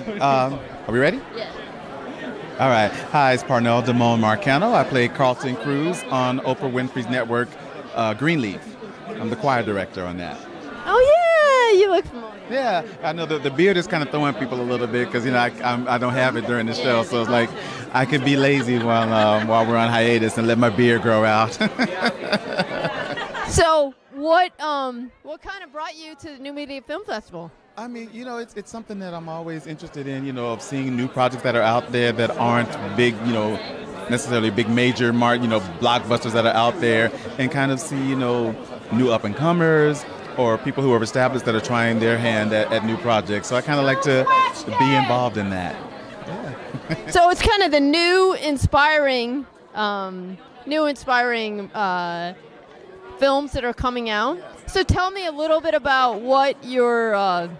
Um, are we ready? Yeah. All right. Hi, it's Parnell Damone Marcano. I play Carlton Cruise on Oprah Winfrey's network, uh, Greenleaf. I'm the choir director on that. Oh yeah, you look familiar. Yeah, I know the, the beard is kind of throwing people a little bit because you know I, I'm, I don't have it during the show, so it's like I could be lazy while um, while we're on hiatus and let my beard grow out. So what um what kind of brought you to the New Media Film Festival? I mean, you know, it's, it's something that I'm always interested in, you know, of seeing new projects that are out there that aren't big, you know, necessarily big major mark, you know, blockbusters that are out there and kind of see, you know, new up and comers or people who are established that are trying their hand at, at new projects. So I kind of like to be involved in that. so it's kind of the new inspiring um, new inspiring uh, films that are coming out. So tell me a little bit about what your uh,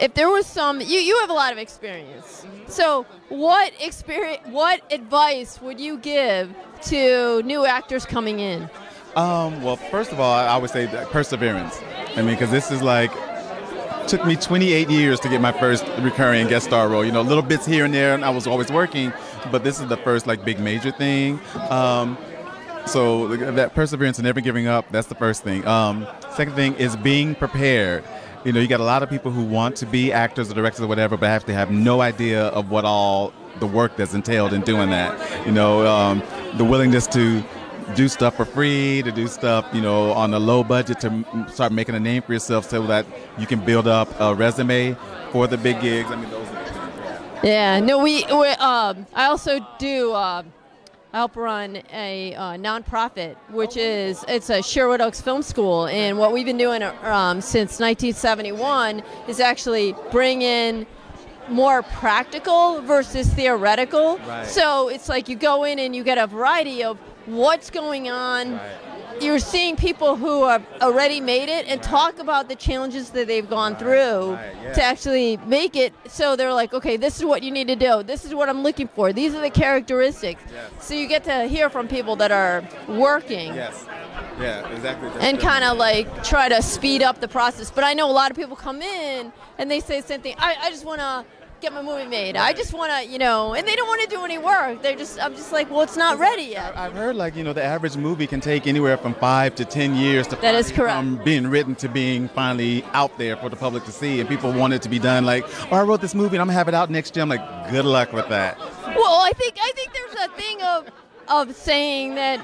if there was some you, you have a lot of experience. So what experience what advice would you give to new actors coming in? Um, well, first of all, I would say that perseverance. I mean, because this is like took me 28 years to get my first recurring guest star role. You know, little bits here and there, and I was always working, but this is the first like big major thing. Um, so that perseverance and never giving up, that's the first thing. Um, second thing is being prepared. You know, you got a lot of people who want to be actors or directors or whatever, but have to have no idea of what all the work that's entailed in doing that. You know, um, the willingness to do stuff for free, to do stuff, you know, on a low budget to start making a name for yourself so that you can build up a resume for the big gigs. I mean, those are. Yeah, no, we, we um, I also do. I help run a uh, nonprofit, which is it's a Sherwood Oaks Film School, and what we've been doing um, since 1971 is actually bring in more practical versus theoretical. Right. So it's like you go in and you get a variety of what's going on. You're seeing people who have already made it and talk about the challenges that they've gone through right, yeah. to actually make it. So they're like, okay, this is what you need to do. This is what I'm looking for. These are the characteristics. Yes. So you get to hear from people that are working Yes. Yeah, exactly. That's and kind of like try to speed up the process. But I know a lot of people come in and they say the same thing. I, I just want to get my movie made. I just want to, you know, and they don't want to do any work. They're just, I'm just like, well, it's not ready yet. I've heard like you know the average movie can take anywhere from five to ten years to That is correct. from being written to being finally out there for the public to see, and people want it to be done like, oh, I wrote this movie and I'm gonna have it out next year. I'm like, good luck with that. Well, I think I think there's a thing of of saying that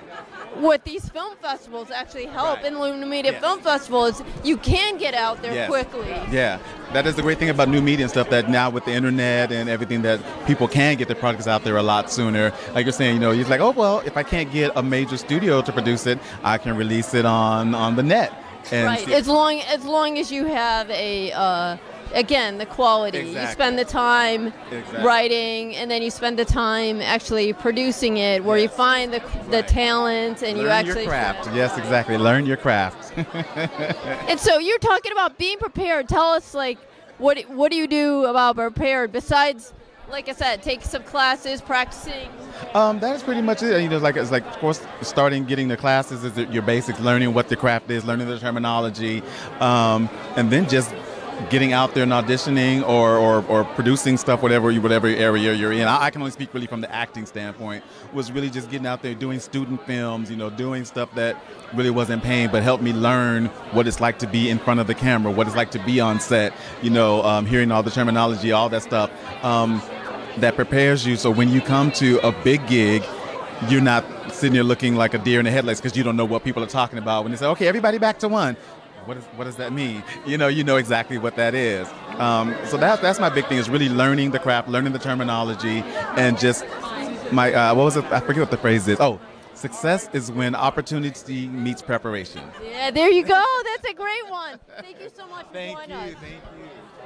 what these film festivals actually help Right. in Luna Media Yes. Film Festival is you can get out there Yes. quickly. Yeah, that is the great thing about new media and stuff. That now with the internet and everything, that people can get their products out there a lot sooner. Like you're saying, you know, you're like, oh well, if I can't get a major studio to produce it, I can release it on on the net. And Right. see- As long as long as you have a uh, again the quality. You spend the time Exactly. writing, and then you spend the time actually producing it, where you find the the Right. talent and you Learn actually your craft. Yes, exactly. Learn your craft. And so you're talking about being prepared. Tell us like what what do you do about prepared besides like I said, take some classes, practicing. Um, that is pretty much it. You know, like it's like of course starting getting the classes is your basics, learning what the craft is, learning the terminology, um, and then just getting out there and auditioning or, or, or producing stuff, whatever you, whatever area you're in. I, I can only speak really from the acting standpoint. Was really just getting out there doing student films, you know, doing stuff that really wasn't paying, but helped me learn what it's like to be in front of the camera, what it's like to be on set. You know, um, hearing all the terminology, all that stuff. Um, that prepares you so when you come to a big gig you're not sitting there looking like a deer in the headlights because you don't know what people are talking about when they say okay everybody back to one what, is, what does that mean you know you know exactly what that is um, so that, that's my big thing is really learning the craft learning the terminology and just my uh, what was it i forget what the phrase is oh success is when opportunity meets preparation Yeah, there you go. That's a great one. Thank you so much for thank joining you us. thank you